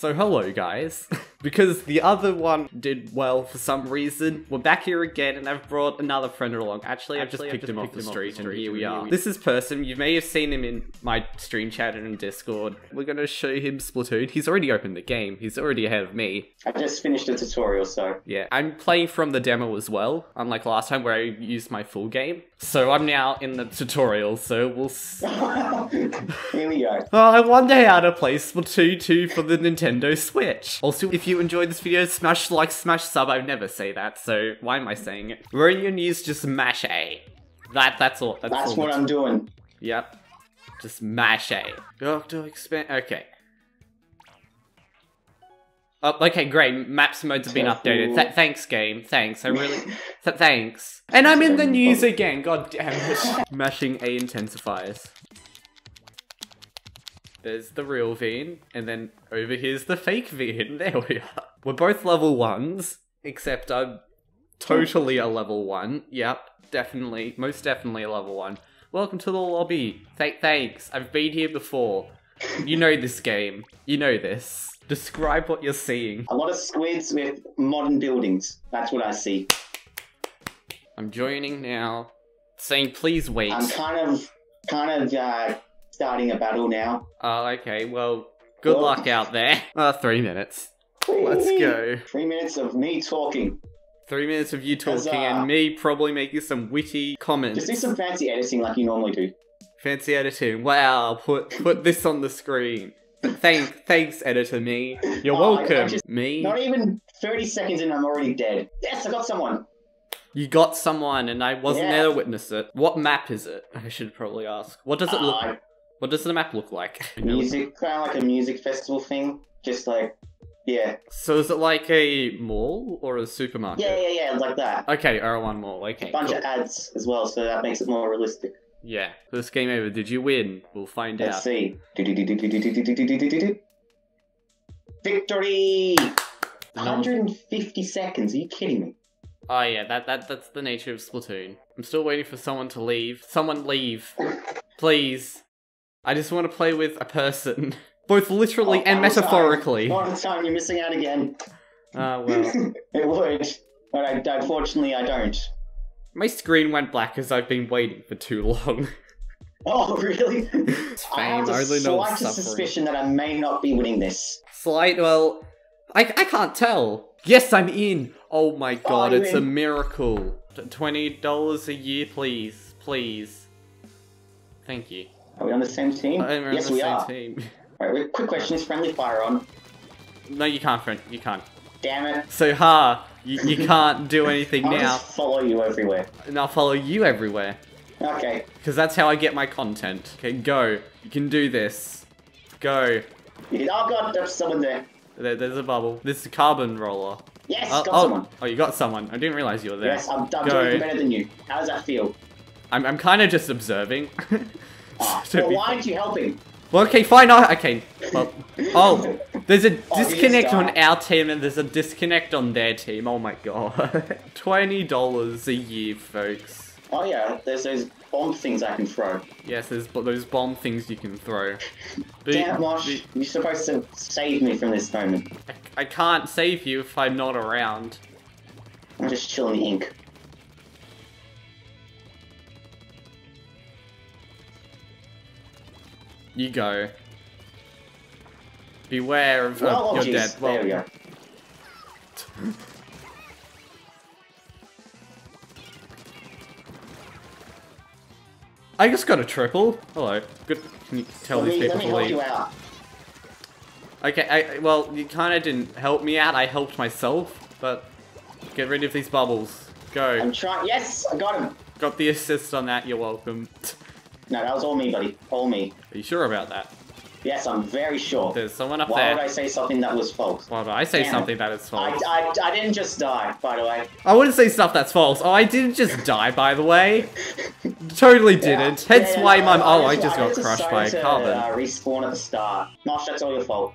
So hello guys. because the other one did well for some reason, we're back here again and I've brought another friend along. Actually, I've just picked him off the street and here we are. This is Person, you may have seen him in my stream chat and in Discord. We're gonna show him Splatoon. He's already opened the game, he's already ahead of me. I just finished a tutorial, so. Yeah, I'm playing from the demo as well, unlike last time where I used my full game. So I'm now in the tutorial, so we'll s- Here we go. Oh, I wonder how to play Splatoon 2 for the Nintendo Switch. Also, if you enjoyed this video, smash like, smash sub. I never say that, so why am I saying it? We're in your news, just mash A. That, that's all. That's, That's all what I'm doing. Yep. Just mash A. Go to expand. Okay. Oh, okay, great. Maps modes have been updated. Th- thanks, game. Thanks. I really. Th- thanks. And I'm in the news again. God damn it. Mashing A intensifiers. There's the real Veen, and then over here's the fake Veen. There we are. We're both level ones, except I'm totally a level one. Yep, definitely, most definitely a level one. Welcome to the lobby. Th- thanks. I've been here before. You know this game. You know this. Describe what you're seeing. A lot of squids with modern buildings. That's what I see. I'm joining now. Saying please wait. I'm kind of, kind of uh, starting a battle now. Oh, okay. Well, good Well- luck out there. Uh, three minutes. Let's go. Three minutes of me talking. Three minutes of you talking Huzzah. and me probably making some witty comments. Just do some fancy editing like you normally do. Fancy editing. Wow, put put this on the screen. Thank, thanks, editor me. You're Oh, I- I welcome. just- me. Not even 30 seconds and I'm already dead. Yes, I got someone. You got someone, and I wasn't Yeah. there to witness it. What map is it? I should probably ask. What does it look? Uh, what does the map look like? Music, kind of like a music festival thing. Just like, yeah. So is it like a mall or a supermarket? Yeah, yeah, yeah, like that. Okay, Arowana mall. Okay. A bunch cool. of ads as well, so that makes it more realistic. Yeah. this game over. Did you win? We'll find Let's out. Let's see. Victory! 150 seconds. Are you kidding me? Oh yeah, that, that that's the nature of Splatoon. I'm still waiting for someone to leave. Someone leave. Please. I just want to play with a person. Both literally Oh, and one time. metaphorically. One time you're missing out again. Ah, well. it would, but I, unfortunately I don't. My screen went black as I've been waiting for too long. Oh, really? It's I have fame, the only no slightest suspicion that I may not be winning this. Slight, well, I, I can't tell. Yes, I'm in. Oh my god, you're it's a miracle. $20 a year, please. Please. Thank you. Are we on the same team? Yes, we same are. team. Alright, quick question: Is friendly fire on? No, you can't, friend. You can't. Damn it! So, ha, you, you can't do anything now. I'll now, just follow you everywhere. and I'll follow you everywhere. Okay. Because that's how I get my content. Okay, go. You can do this. Go. Oh god, there's someone there. There, there's a bubble. This is a carbon roller. Yes, Oh, got oh, someone. oh, you got someone. I didn't realize you were there. Yes, I'm, I'm doing better than you. How does that feel? I'm, I'm kind of just observing. To well, why aren't you helping? Well, okay, fine. I, okay. Well, oh, there's a Oh, disconnect on our team and there's a disconnect on their team. Oh my god. Twenty dollars a year, folks. Oh yeah, there's those bomb things I can throw. Yes, there's b- those bomb things you can throw. But- Damn, Mosh, but you're supposed to save me from this moment. I, I can't save you if I'm not around. I'm just chilling ink. You go. Beware of Well, oh, you're dead. Well, there we go. I just got a triple. Hello. Good. Can you tell Let these me, let people me to help leave? you out. Okay, I, well, you kind of didn't help me out. I helped myself, but get rid of these bubbles. Go. I'm trying. Yes, I got him. Got the assist on that. You're welcome. No, that was all me, buddy. All me. Are you sure about that? Yes, I'm very sure. There's someone up Why there. would I say something that was false? Why would I say Damn something that is false? I, I I didn't just die, by the way. I wouldn't say stuff that's false. Oh, I didn't just die, by the way. Totally didn't. Yeah, Hence yeah, why no, my oh, I just- just got just crushed by a carbon. To, uh, respawn at the start. Mosh, that's all your fault.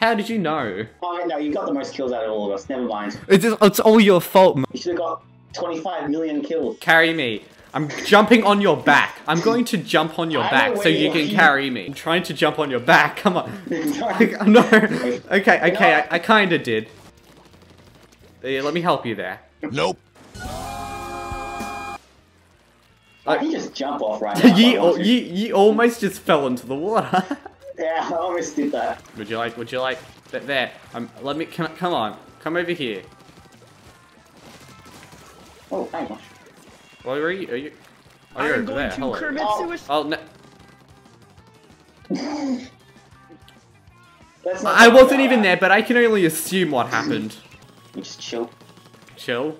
How did you know? Oh no, you got the most kills out of all of us. Never mind. It's just, it's all your fault. Man. You should have got 25 million kills. Carry me. I'm jumping on your back. I'm going to jump on your back so you you can carry me. I'm trying to jump on your back. Come on. Sorry. no. Okay, okay, I, I kind of did. Yeah, let me help you there. Nope. I can just jump off right now. if I you, want you, you almost just fell into the water. Yeah, I almost did that. would you like? Would you like? th- There. Um, let me. Can, come on. Come over here. Oh, hang on. Where are you? Are you? Oh, you're I'm going there. to Hello. commit Oh. suicide. Oh no. I wasn't even there, but I can only assume what happened. You just chill. Chill.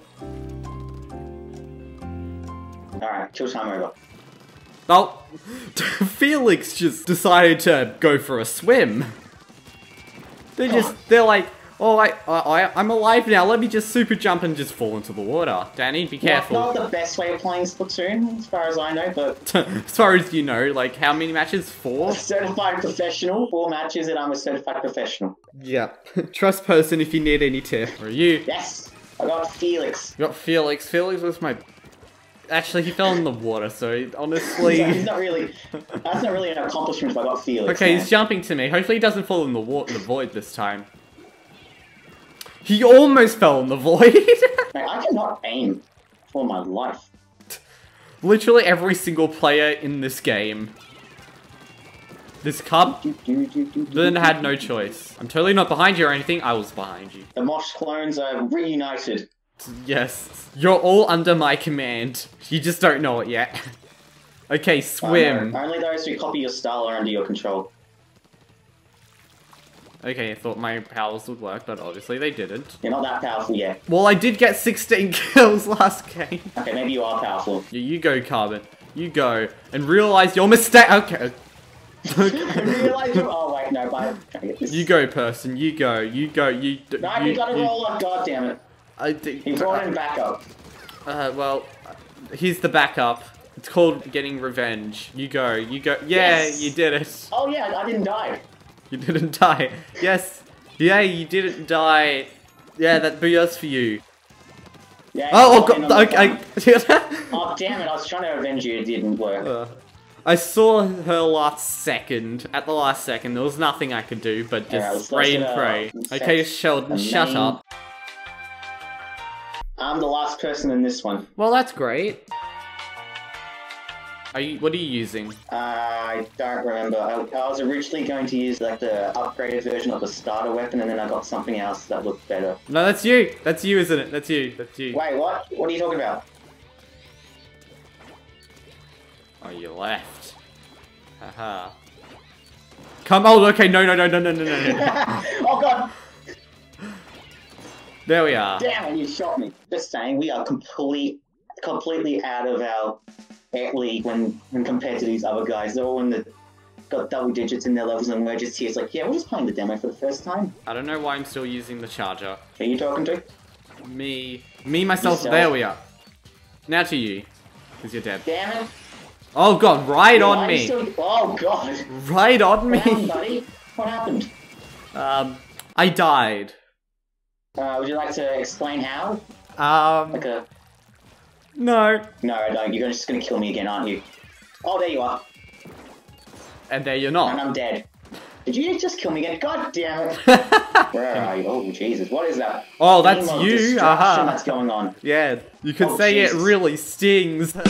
Alright, chill time over. Oh, Felix just decided to go for a swim. They just, they're like, oh, I, I, I'm alive now. Let me just super jump and just fall into the water. Danny, be Not, careful. not the best way of playing Splatoon, as far as I know, but as far as you know, like how many matches? Four. certified professional. Four matches, and I'm a certified professional. Yeah. Trust person if you need any tip. Or you. Yes, I got Felix. You got Felix. Felix was my. Actually, he fell in the water, so honestly, He's honestly. not really. That's not really an accomplishment if I got Felix. Okay, man. he's jumping to me. Hopefully he doesn't fall in the wa- the void this time. He almost fell in the void. I cannot aim for my life. Literally every single player in this game. This cub then had no choice. I'm totally not behind you or anything. I was behind you. The Mosh clones are reunited. Yes, you're all under my command. You just don't know it yet. okay, swim. Only those who copy your style are under your control. Okay, I thought my powers would work, but obviously they didn't. You're not that powerful yet. Well, I did get 16 kills last game. Okay, maybe you are powerful. Yeah, you go, Carbon. You go and realize your mistake. Okay. Realize you. Oh wait, no, but can I get this? you go, person. You go. You go. You. No, you, you gotta you- roll up. God damn it! I d- He brought in backup. Uh, well, here's the backup. It's called getting revenge. You go. You go. Yeah, Yes. you did it. Oh yeah, I didn't die. You didn't die. Yes. Yeah, you didn't die. Yeah, that booyah's for you. Yeah. Oh, oh god. in on the Okay. Oh damn it! I was trying to avenge you. It didn't work. Uh, I saw her last second. At the last second, there was nothing I could do but just let's spray and pray. uh, Okay, Sheldon, shut up. I'm the last person in this one. Well, that's great. Are you? What are you using? Uh, I don't remember. I, I was originally going to use like the upgraded version of the starter weapon, and then I got something else that looked better. No, that's you. That's you, isn't it? That's you. That's you. Wait, what? What are you talking about? Oh, you left. Haha. Come. Oh, okay. No, no, no, no, no, no, no. no. oh god! there we are. Damn! You shot me. Just saying, we are complete, completely out of our ant league when when compared to these other guys. They're all in the got double digits in their levels, and we're just here. It's like, yeah, we're just playing the demo for the first time. I don't know why I'm still using the charger. Who are you talking to? Me, me, myself. Yourself. There we are. Now to you, because you're dead. Damn it! Oh god, right on me. still- Oh god! Right on What happened, me. buddy? What happened? Um, I died. Uh, would you like to explain how? Um, Like a no. no, I don't. You're just gonna kill me again, aren't you? Oh, there you are, And there you're not. and. I'm dead. Did you just kill me again? God damn it! Where are you? Oh Jesus! What is that? Oh, that's Theme of you, destruction aha. That's going on. yeah, you could Oh, say Jesus. it really stings.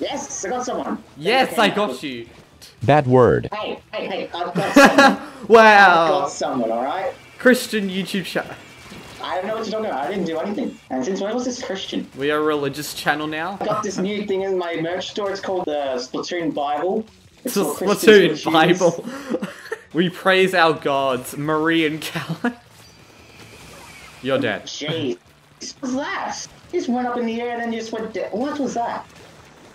Yes, I got someone. yes, I now- got you. Bad word. Hey, hey, hey! I've got someone. Wow. I've got someone. All right. Christian YouTube channel. I don't know what you're talking about. I didn't do anything. And since when was this Christian? We are a religious channel now. I got this new thing in my merch store. It's called the Splatoon Bible. It's a Splatoon. Bible. we praise our gods, Marie and Callie. You're dead. Jeez. What was that? You just went up in the air and then you just went down. What was that?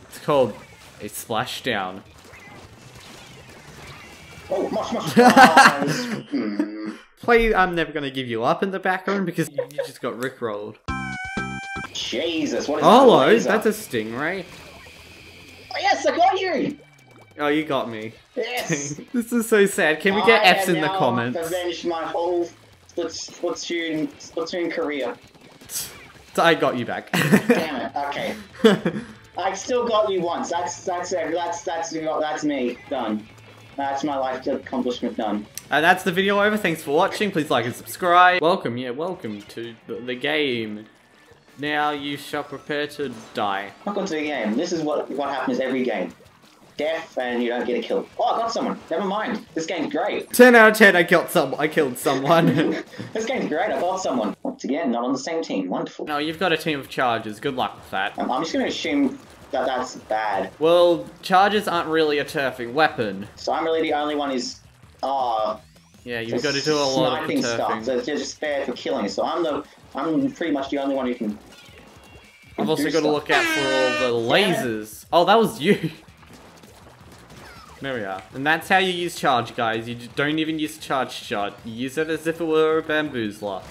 It's called a splashdown. Oh, mush, mush. Oh, hmm. Play I'm never gonna give you up in the background because you just got rickrolled. Jesus, what is Oh, that hello, that's a stingray. Oh, yes, I got you! Oh, you got me. Yes! this is so sad. Can we get I F's in the comments? avenged my whole Splatoon, Splatoon career. I got you back. Damn it, okay. I still got you once. That's that's it. That's that's that's me done. That's my life accomplishment done. And that's the video over. Thanks for watching. Please like and subscribe. Welcome, yeah, welcome to the, the game. Now you shall prepare to die. Welcome to the game. This is what what happens every game. Death and you don't get a kill. Oh, I got someone. Never mind. This game's great. 10 out of 10, I killed some I killed someone. this game's great. I got someone. Once again, not on the same team. Wonderful. no, you've got a team of chargers. Good luck with that. Um, I'm just gonna assume that that's bad. Well, chargers aren't really a turfing weapon. So I'm really the only one who's ah Yeah, you've got to do a lot of sniping stuff. So it's just spare for killing. So I'm the I'm pretty much the only one who can. I've also got to look out for all the lasers. Oh, that was you. There we are. And that's how you use charge, guys. You don't even use charge shot. You use it as if it were a bamboozler.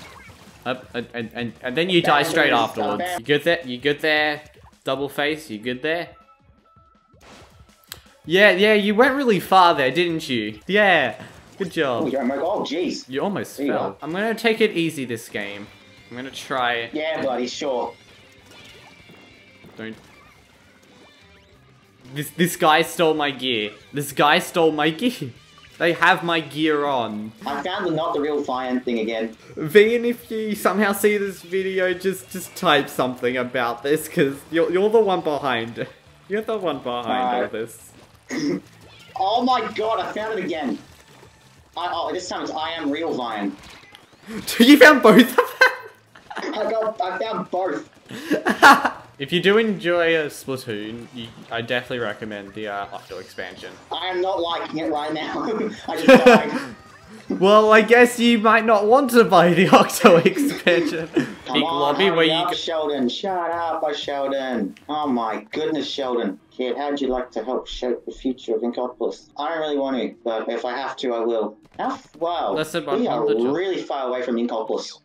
Up, and, and, and, and then you die straight afterwards. You good there? You good there? Double face, you good there? Yeah, yeah, you went really far there, didn't you? Yeah, good Oh, job. you're my oh jeez. You almost There fell. go. I'm gonna take it easy this game. I'm gonna try. Yeah, buddy. Sure. Don't. This this guy stole my gear. This guy stole my gear. They have my gear on. I found the not the real Vian thing again. Vian, if you somehow see this video, just just type something about this, because you're, you're the one behind. You're the one behind all this. Oh my god! I found it again. I, oh, this time it's I am real Vian. you found both of I got. I found both. them? if you do enjoy a Splatoon, you, I definitely recommend the uh, Octo expansion. I am not liking it right now. I just died. Well, I guess you might not want to buy the Octo expansion. Come Big on, lobby hurry where you up, go- Sheldon. Shut up, Sheldon. Oh my goodness, Sheldon. Kid, how'd you like to help shape the future of Inkopolis? I don't really want to, but if I have to, I will. How f- wow, Less than we are really far away from Inkopolis.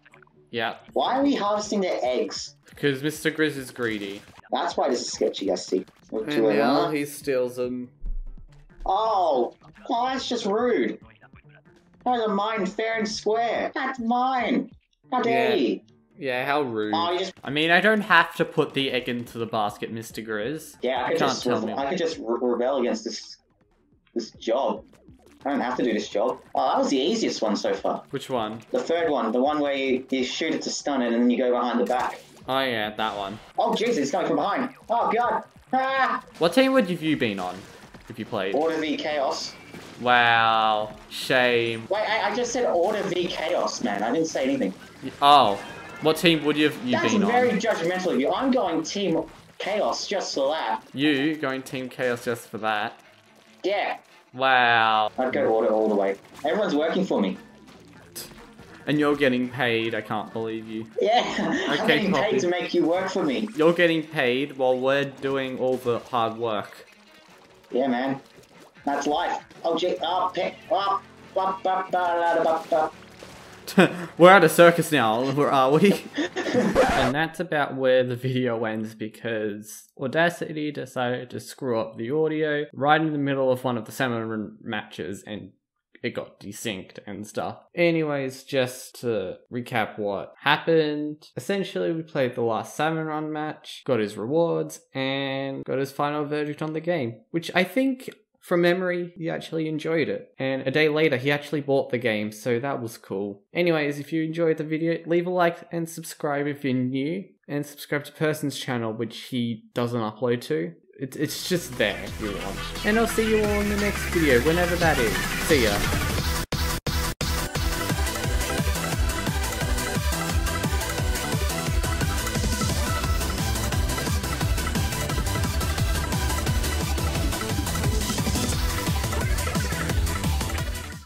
Yeah, Why are we harvesting their eggs? because Mr. Grizz is greedy. That's why this is sketchy, I see. Look And now he steals them. Oh, oh, that's just rude. That's a mine fair and square. That's mine. How dare Yeah. you? Yeah, how rude. Oh, just I mean, I don't have to put the egg into the basket, Mr. Grizz. yeah. I You could can't just tell me. I could just re- rebel against this this job. I don't have to do this job. Oh, that was the easiest one so far. Which one? The third one, the one where you, you shoot it to stun it and then you go behind the back. Oh yeah, that one. Oh Jesus, it's coming from behind. Oh God. Ah! What team would you been on if you played? Order v chaos. Wow, shame. Wait, I, I just said order v chaos, man. I didn't say anything. Oh, what team would you have you That's been very judgmental of you. I'm going team chaos just for that. You going Team Chaos just for that? Yeah, Wow. I'd go order all the way. Everyone's working for me. And you're getting paid. I can't believe you. Yeah, I'm Okay, getting copy. paid to make you work for me. You're getting paid while we're doing all the hard work. Yeah, man. That's life. Oh, gee, oh, pick, oh, We're at a circus now, are we? and that's about where the video ends because Audacity decided to screw up the audio right in the middle of one of the salmon run matches and it got desynced and stuff. Anyways, just to recap what happened, essentially we played the last salmon run match, got his rewards, and got his final verdict on the game, which I think from memory, he actually enjoyed it. And a day later, he actually bought the game, so that was cool. Anyways, if you enjoyed the video, leave a like and subscribe if you're new. And subscribe to Person's channel, which he doesn't upload to. It's, it's just there if you want. And I'll see you all in the next video, whenever that is. See ya.